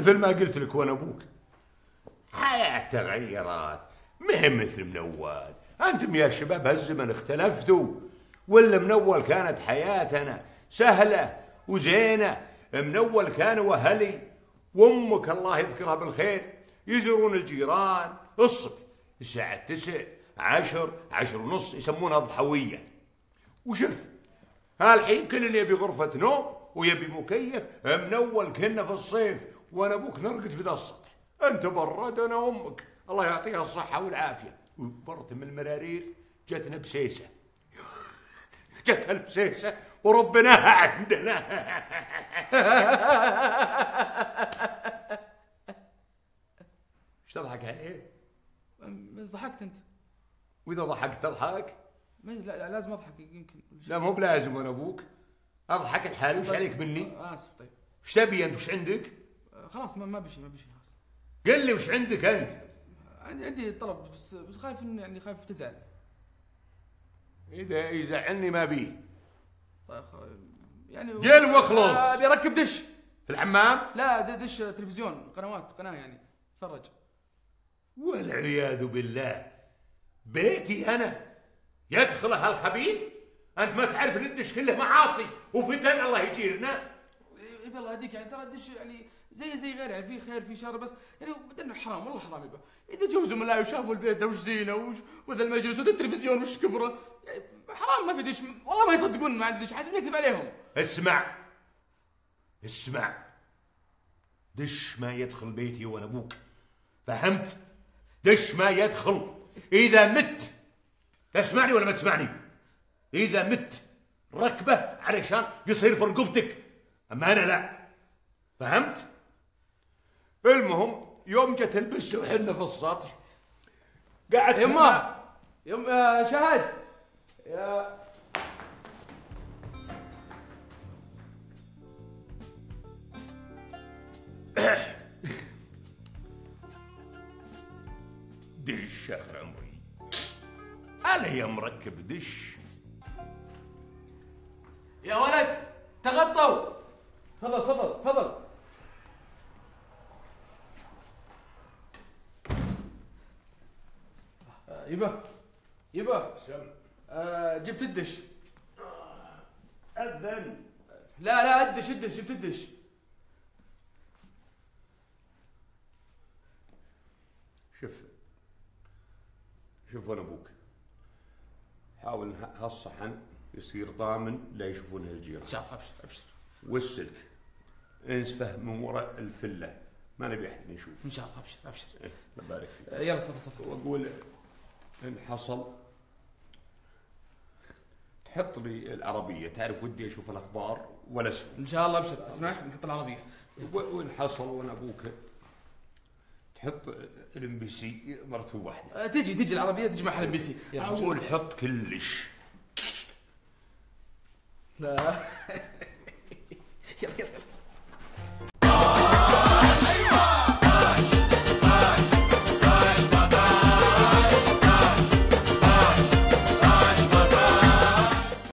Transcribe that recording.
ومثل ما قلت لك وأنا أبوك. حياة تغيرات ما هي مثل من اول أنتم يا شباب هالزمن اختلفتوا ولا من اول كانت حياتنا سهلة وزينة؟ من اول كانوا أهلي وأمك الله يذكرها بالخير. يزورون الجيران. الصبح الساعة تسع عشر عشر ونص يسمونها ضحوية وشوف الحين كل يبي غرفة نوم ويبي مكيف من اول كنا في الصيف وأنا أبوك نرقد في ذا السطح انت برد أنا أمك الله يعطيها الصحة والعافية وبرت من المرارير جتنا بسيسة جتها البسيسة وربناها عندنا إيش تضحك عليه؟ ضحكت أنت وإذا ضحكت تضحك؟ لا, لا لازم أضحك يمكن لا مو بلازم وأنا أبوك أضحك الحالي وش طيب. عليك مني؟ آه، آسف طيب وش تبي أنت وش عندك؟ خلاص ما, بشي ما بشي خلاص. قل لي وش عندك أنت؟ عندي عندي طلب بس بس خايف انه يعني خايف تزعل. إذا يزعلني ما بيه. طيب يعني قل واخلص. آه، أبي أركب دش. في الحمام؟ لا دش تلفزيون قنوات قناة يعني. أتفرج. والعياذ بالله. بيتي أنا. يدخل هالخبيث. أنت ما تعرف إن الدش كله معاصي وفتن الله يجيرنا. يبي الله يهديك يعني ترى الدش يعني زي زي غيره يعني في خير في شر بس يعني بدنا حرام والله حرام يبا. إذا جو زملاء وشافوا البيت ده وش زينة وش وذا المجلس وذا التلفزيون وش كبره؟ يعني حرام ما في دش والله ما يصدقون ما عندي دش حاسب نكذب عليهم. اسمع اسمع. دش ما يدخل بيتي وأنا أبوك. فهمت؟ دش ما يدخل. إذا مت تسمعني ولا ما تسمعني؟ إذا مت ركبة علشان يصير في رقبتك أما أنا لا. فهمت؟ المهم يوم جت البس وحنا في السطح. قعدت يما يم آه شهد. يا. دش يا عمري. أنا يا مركب دش. يا ولد تغطوا. تفضل تفضل تفضل. آه، يبا يبا. سم آه جبت الدش. أذن. لا لا الدش الدش جبت الدش. شوف شوف وأنا أبوك. حاول هالصحن يصير ضامن لا يشوفونه الجيران أبشر أبشر. والسلك. انسفه من وراء الفلة؟ ما نبي أحد يشوف. إن شاء الله أبشر أبشر. إيه، الله يبارك فيك. آه، يلا تفضل تفضل. وأقول إن حصل. تحط لي العربية. تعرف ودي أشوف الأخبار ولا اسمع إن شاء الله أبشر. سمعت نحط العربية. وإن حصل وأنا أبوك تحط الإم بي سي مرتبه واحدة. آه تجي تجي العربية تجي مع الإم بي سي. أقول حط كلش. لا.